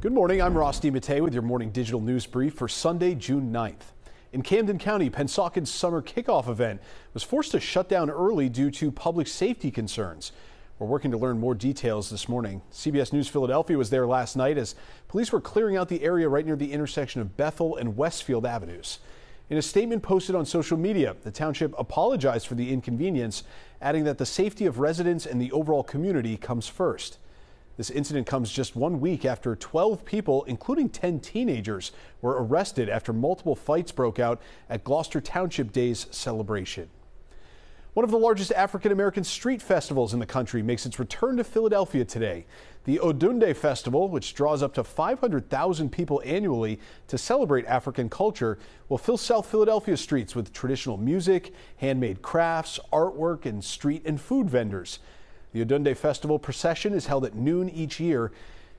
Good morning. I'm Ross DeMattei with your morning digital news brief for Sunday, June 9th. In Camden County, Pennsauken's summer kickoff event was forced to shut down early due to public safety concerns. We're working to learn more details this morning. CBS News Philadelphia was there last night as police were clearing out the area right near the intersection of Bethel and Westfield Avenues. In a statement posted on social media, the township apologized for the inconvenience, adding that the safety of residents and the overall community comes first. This incident comes just one week after 12 people, including 10 teenagers, were arrested after multiple fights broke out at Gloucester Township Day's celebration. One of the largest African American street festivals in the country makes its return to Philadelphia today. The Odunde Festival, which draws up to 500,000 people annually to celebrate African culture, will fill South Philadelphia streets with traditional music, handmade crafts, artwork, and street and food vendors. The Odunde Festival procession is held at noon each year.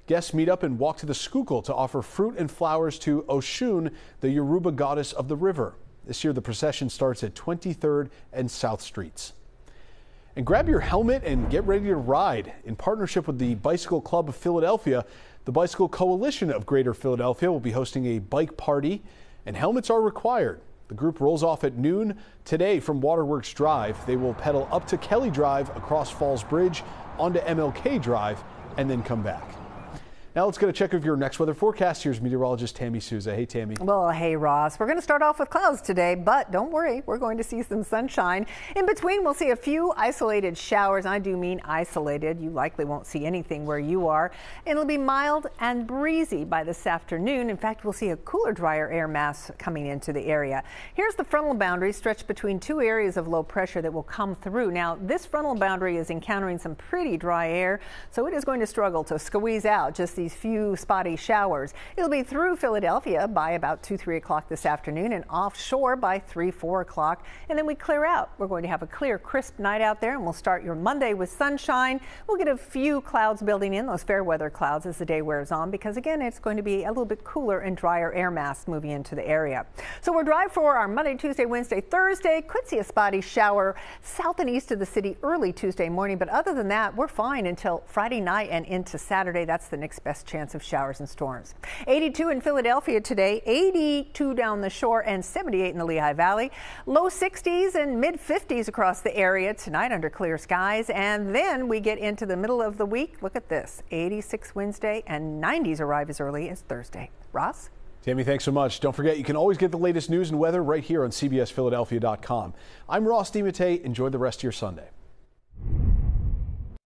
Guests meet up and walk to the Schuylkill to offer fruit and flowers to Oshun, the Yoruba goddess of the river. This year, the procession starts at 23rd and South Streets. And grab your helmet and get ready to ride. In partnership with the Bicycle Club of Philadelphia, the Bicycle Coalition of Greater Philadelphia will be hosting a bike party, and helmets are required. The group rolls off at noon today from Waterworks Drive. They will pedal up to Kelly Drive, across Falls Bridge, onto MLK Drive, and then come back. Now let's get a check of your next weather forecast. Here's meteorologist Tammy Souza. Hey, Tammy. Well, hey, Ross. We're going to start off with clouds today, but don't worry, we're going to see some sunshine. In between, we'll see a few isolated showers. I do mean isolated. You likely won't see anything where you are. It'll be mild and breezy by this afternoon. In fact, we'll see a cooler, drier air mass coming into the area. Here's the frontal boundary stretched between two areas of low pressure that will come through. Now, this frontal boundary is encountering some pretty dry air, so it is going to struggle to squeeze out just these few spotty showers. It'll be through Philadelphia by about 2, 3 o'clock this afternoon and offshore by 3, 4 o'clock. And then we clear out. We're going to have a clear, crisp night out there and we'll start your Monday with sunshine. We'll get a few clouds building in, those fair weather clouds as the day wears on because again, it's going to be a little bit cooler and drier air mass moving into the area. So we're dry for our Monday, Tuesday, Wednesday, Thursday. Could see a spotty shower south and east of the city early Tuesday morning, but other than that, we're fine until Friday night and into Saturday. That's the next best chance of showers and storms. 82 in Philadelphia today, 82 down the shore, and 78 in the Lehigh Valley. Low 60s and mid 50s across the area tonight under clear skies. And then we get into the middle of the week. Look at this 86 Wednesday and 90s arrive as early as Thursday. Ross? Tammy, thanks so much. Don't forget, you can always get the latest news and weather right here on CBSPhiladelphia.com. I'm Ross DeMattei. Enjoy the rest of your Sunday.